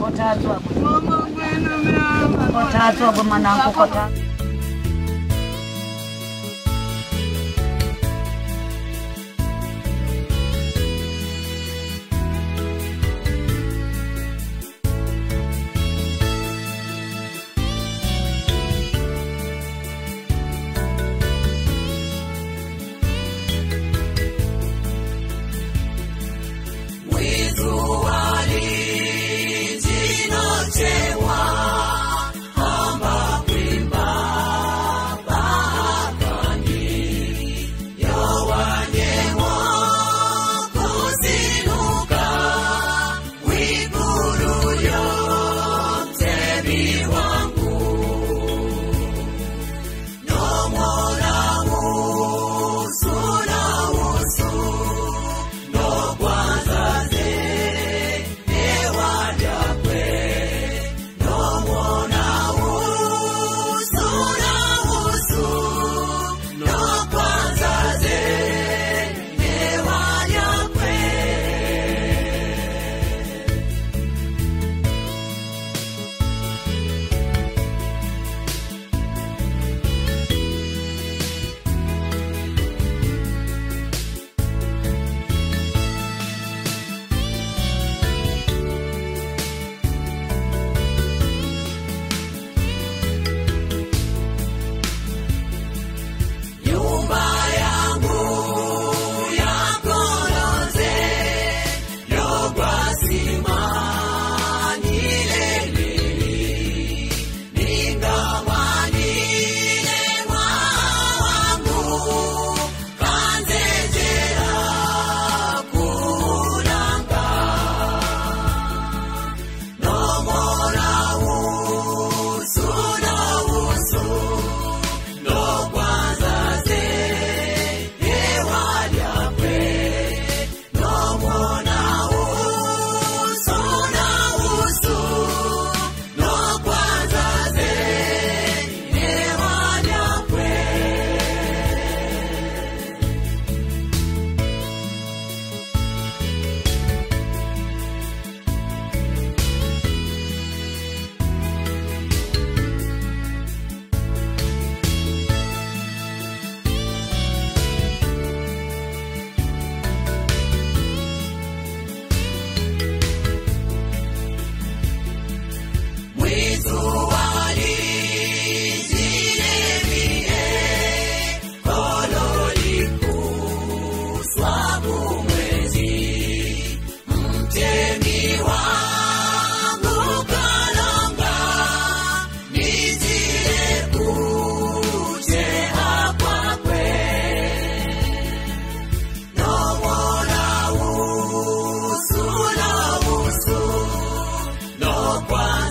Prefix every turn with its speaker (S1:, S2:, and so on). S1: kọta azụ ọbụma na nkụkọta Be one. one.